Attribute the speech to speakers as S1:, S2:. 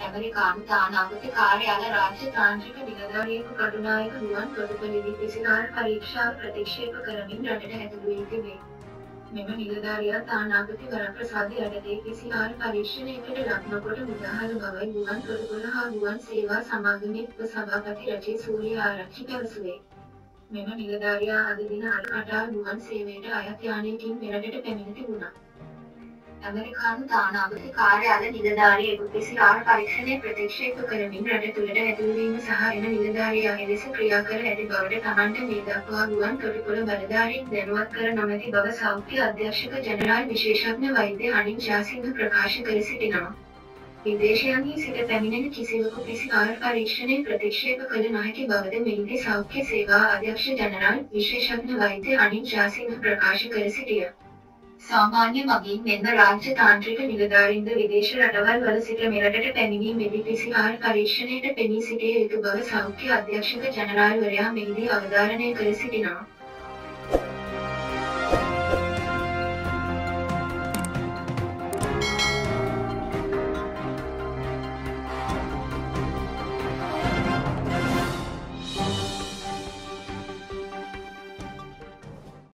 S1: ඇමරිකානු තානාපති කාර්යාල රාජ්‍ය තාන්ත්‍රික නිලධාරියෙකු කටුනායක ගුවන් තොටුපළේදී පිසිකාර පරීක්ෂාව ප්‍රතික්ෂේප කරමින් රටට ඇතුළු වී තිබේ. මෙම නිලධාරියා තානාපති වරප්‍රසාද යටතේ පිසිආර් පරීක්ෂණයකට ලක් නොකොට මුදහල් බවයි ගුවන් තොටුපළ හා ගුවන් සේවා සමාගමේ උපසභාපති රජේ සූරිය ආරච්චි පැවසුවේ. මෙම නිලධාරියා අද දින අටා ගුවන් සේවයට අයත් යානයකින් මෙරටට පැමිණ තිබුණා. ඇමරිකානු තානාපති කාර්යාල නිලධාරියෙකු පිසිආර් පරීක්ෂණය ප්‍රතික්ෂේප කරමින් රට තුළට ඇතුළුවීම සහ එම නිලධාරියා එලෙස ක්‍රියා කර ඇති බවට තමන්ට මේ දක්වා ගුවන් තොටුපොළ බලධාරීන් දැනුවත් කර නොමැති බව සෞඛ්‍ය අධ්‍යක්ෂක ජනරාල් විශේෂඥ වෛද්‍ය අනිල් ජාසිංහ ප්‍රකාශ කර සිටිනවා. විදේශයන්හි සිට පැමිණෙන කිසිවකු පිසිආර් පරීක්ෂණය ප්‍රතික්ෂේප කළ නොහැකි බවද මෙහිදී සෞඛ්‍ය සේවා අධ්‍යක්ෂ ජනරාල් විශේෂඥ වෛද්‍ය අනිල් ජාසිංහ ප්‍රකාශ කර සිටිය. සාමාන්‍ය මගින් මෙන්ම රාජ්‍ය තාන්ත්‍රික නිලධාරින්ද විදේශ රටවල් වල සිට මෙරටට පැමිණීමේදී පිසිආර් පරීක්ෂණයට පෙනී සිටිය යුතු බව සෞඛ්‍ය අධ්‍යක්ෂක ජනරාල්වරයා මෙහිදී අවධාරණය කර සිටිනවා.